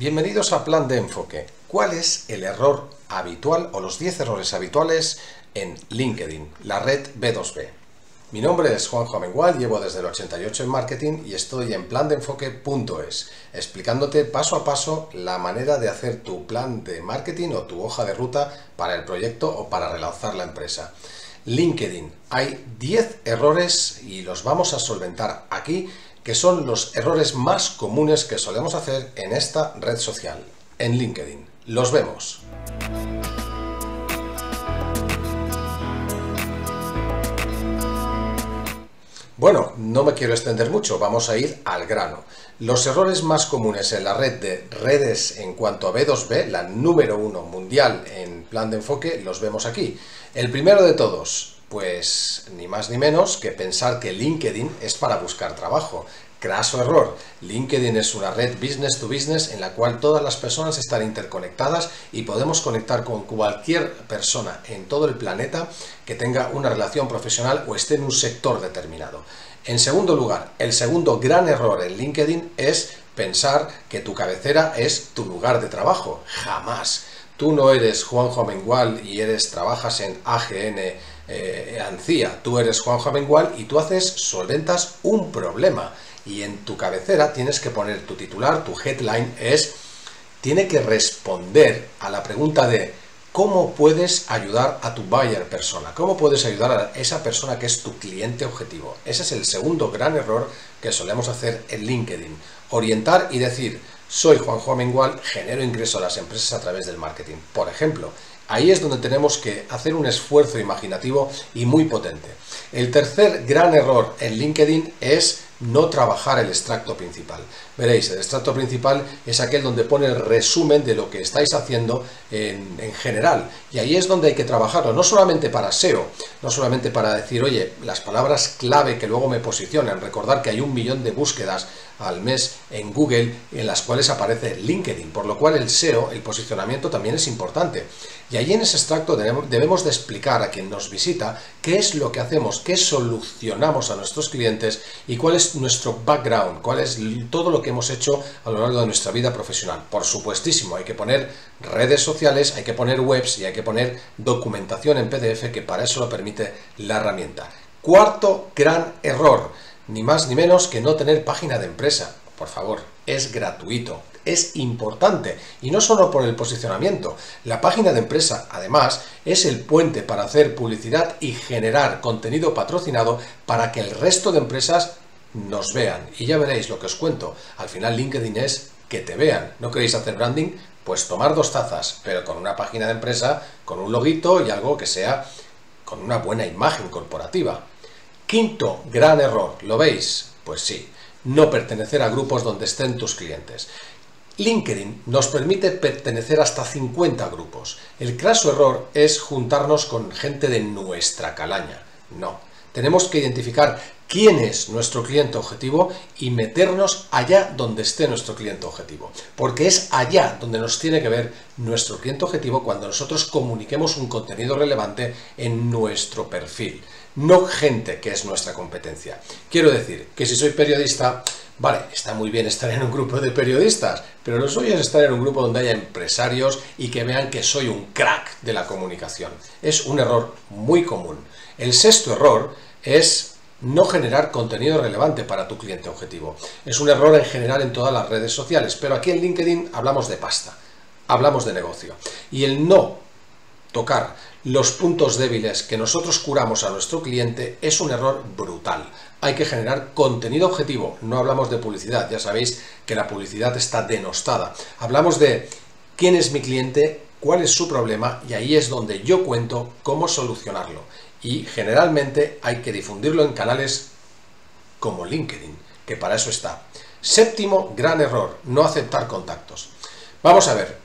Bienvenidos a Plan de Enfoque. ¿Cuál es el error habitual o los 10 errores habituales en LinkedIn, la red B2B? Mi nombre es Juanjo Amengual, llevo desde el 88 en marketing y estoy en plandeenfoque.es, explicándote paso a paso la manera de hacer tu plan de marketing o tu hoja de ruta para el proyecto o para relanzar la empresa. LinkedIn, hay 10 errores y los vamos a solventar aquí que son los errores más comunes que solemos hacer en esta red social, en LinkedIn. Los vemos. Bueno, no me quiero extender mucho, vamos a ir al grano. Los errores más comunes en la red de redes en cuanto a B2B, la número uno mundial en plan de enfoque, los vemos aquí. El primero de todos, pues ni más ni menos que pensar que LinkedIn es para buscar trabajo. Craso error. LinkedIn es una red business to business en la cual todas las personas están interconectadas y podemos conectar con cualquier persona en todo el planeta que tenga una relación profesional o esté en un sector determinado. En segundo lugar, el segundo gran error en LinkedIn es pensar que tu cabecera es tu lugar de trabajo. Jamás. Tú no eres Juanjo Mengual y eres, trabajas en AGN eh, Ancía. Tú eres Juanjo Mengual y tú haces, solventas un problema. Y en tu cabecera tienes que poner tu titular, tu headline es, tiene que responder a la pregunta de cómo puedes ayudar a tu buyer persona, cómo puedes ayudar a esa persona que es tu cliente objetivo. Ese es el segundo gran error que solemos hacer en LinkedIn. Orientar y decir, soy Juanjo Mengual, genero ingreso a las empresas a través del marketing. Por ejemplo, ahí es donde tenemos que hacer un esfuerzo imaginativo y muy potente. El tercer gran error en LinkedIn es no trabajar el extracto principal. Veréis, el extracto principal es aquel donde pone el resumen de lo que estáis haciendo en, en, general. Y ahí es donde hay que trabajarlo, no solamente para SEO, no solamente para decir, oye, las palabras clave que luego me posicionan, recordar que hay un millón de búsquedas al mes en Google en las cuales aparece LinkedIn, por lo cual el SEO, el posicionamiento también es importante. Y ahí en ese extracto debemos, debemos de explicar a quien nos visita qué es lo que hacemos, qué solucionamos a nuestros clientes y cuál es nuestro background, cuál es todo lo que hemos hecho a lo largo de nuestra vida profesional. Por supuestísimo, hay que poner redes sociales, hay que poner webs y hay que poner documentación en PDF que para eso lo permite la herramienta. Cuarto gran error, ni más ni menos que no tener página de empresa. Por favor, es gratuito, es importante y no solo por el posicionamiento. La página de empresa, además, es el puente para hacer publicidad y generar contenido patrocinado para que el resto de empresas nos vean. Y ya veréis lo que os cuento. Al final LinkedIn es que te vean. ¿No queréis hacer branding? Pues tomar dos tazas, pero con una página de empresa, con un loguito y algo que sea con una buena imagen corporativa. Quinto gran error, ¿lo veis? Pues sí, no pertenecer a grupos donde estén tus clientes. LinkedIn nos permite pertenecer hasta 50 grupos. El craso error es juntarnos con gente de nuestra calaña. No, tenemos que identificar quién es nuestro cliente objetivo y meternos allá donde esté nuestro cliente objetivo. Porque es allá donde nos tiene que ver nuestro cliente objetivo cuando nosotros comuniquemos un contenido relevante en nuestro perfil. No gente que es nuestra competencia. Quiero decir que si soy periodista, Vale, está muy bien estar en un grupo de periodistas, pero lo suyo es estar en un grupo donde haya empresarios y que vean que soy un crack de la comunicación. Es un error muy común. El sexto error es no generar contenido relevante para tu cliente objetivo. Es un error en general en todas las redes sociales, pero aquí en LinkedIn hablamos de pasta, hablamos de negocio. Y el no tocar los puntos débiles que nosotros curamos a nuestro cliente es un error brutal. Hay que generar contenido objetivo, no hablamos de publicidad, ya sabéis que la publicidad está denostada. Hablamos de quién es mi cliente, cuál es su problema y ahí es donde yo cuento cómo solucionarlo. Y generalmente hay que difundirlo en canales como LinkedIn, que para eso está. Séptimo gran error, no aceptar contactos. Vamos a ver,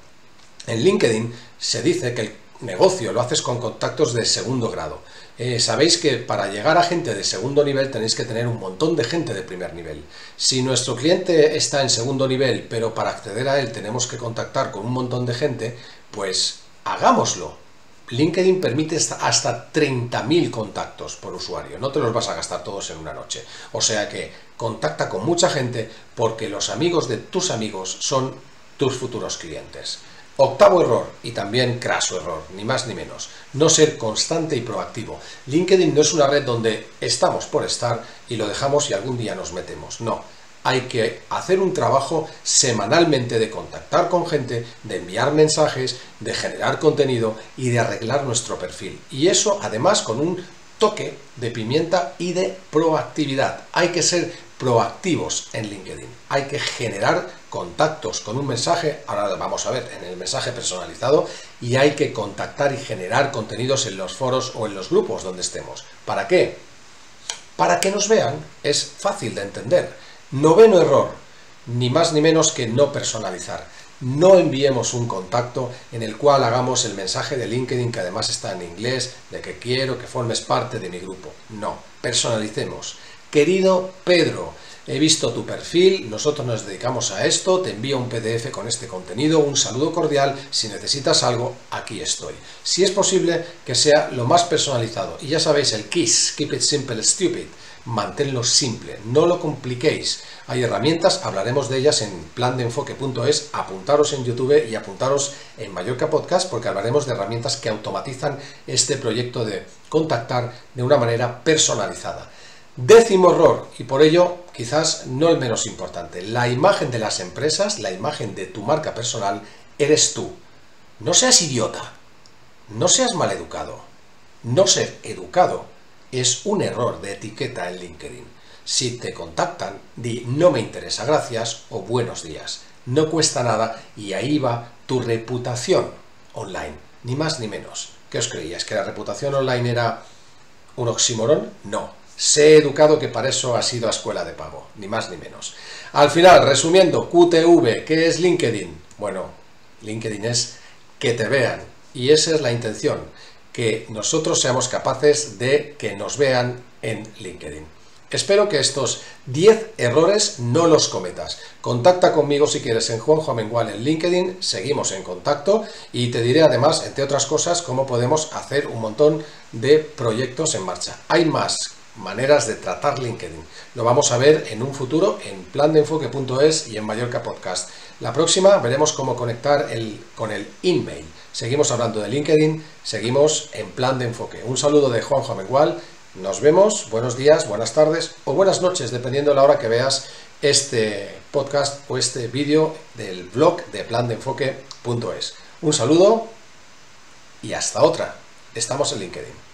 en LinkedIn se dice que el negocio lo haces con contactos de segundo grado. Eh, sabéis que para llegar a gente de segundo nivel tenéis que tener un montón de gente de primer nivel. Si nuestro cliente está en segundo nivel, pero para acceder a él tenemos que contactar con un montón de gente, pues hagámoslo. LinkedIn permite hasta 30.000 contactos por usuario, no te los vas a gastar todos en una noche. O sea que contacta con mucha gente porque los amigos de tus amigos son tus futuros clientes. Octavo error, y también craso error, ni más ni menos, no ser constante y proactivo. LinkedIn no es una red donde estamos por estar y lo dejamos y algún día nos metemos. No, hay que hacer un trabajo semanalmente de contactar con gente, de enviar mensajes, de generar contenido y de arreglar nuestro perfil. Y eso además con un toque de pimienta y de proactividad. Hay que ser proactivos en LinkedIn. Hay que generar contactos con un mensaje, ahora vamos a ver, en el mensaje personalizado, y hay que contactar y generar contenidos en los foros o en los grupos donde estemos. ¿Para qué? Para que nos vean, es fácil de entender. Noveno error, ni más ni menos que no personalizar. No enviemos un contacto en el cual hagamos el mensaje de LinkedIn que además está en inglés, de que quiero que formes parte de mi grupo. No, personalicemos. Querido Pedro, he visto tu perfil, nosotros nos dedicamos a esto, te envío un PDF con este contenido, un saludo cordial, si necesitas algo, aquí estoy. Si es posible que sea lo más personalizado, y ya sabéis el KISS, Keep It Simple Stupid, manténlo simple, no lo compliquéis. Hay herramientas, hablaremos de ellas en plandeenfoque.es, apuntaros en YouTube y apuntaros en Mallorca Podcast porque hablaremos de herramientas que automatizan este proyecto de contactar de una manera personalizada. Décimo error, y por ello quizás no el menos importante, la imagen de las empresas, la imagen de tu marca personal, eres tú. No seas idiota, no seas maleducado, no ser educado es un error de etiqueta en LinkedIn. Si te contactan, di no me interesa, gracias o buenos días. No cuesta nada y ahí va tu reputación online, ni más ni menos. ¿Qué os creíais? ¿Que la reputación online era un oxímoron? No. Sé educado que para eso ha sido a escuela de pago, ni más ni menos. Al final, resumiendo, QTV, ¿qué es LinkedIn? Bueno, LinkedIn es que te vean y esa es la intención que nosotros seamos capaces de que nos vean en LinkedIn. Espero que estos 10 errores no los cometas. Contacta conmigo si quieres en Juanjo Amengual en LinkedIn, seguimos en contacto y te diré además, entre otras cosas, cómo podemos hacer un montón de proyectos en marcha. Hay más maneras de tratar LinkedIn. Lo vamos a ver en un futuro en plandeenfoque.es y en Mallorca Podcast. La próxima veremos cómo conectar el, con el email. Seguimos hablando de LinkedIn, seguimos en plan de enfoque. Un saludo de Juan Jamengual. Nos vemos, buenos días, buenas tardes o buenas noches, dependiendo de la hora que veas este podcast o este vídeo del blog de plandeenfoque.es. Un saludo y hasta otra. Estamos en LinkedIn.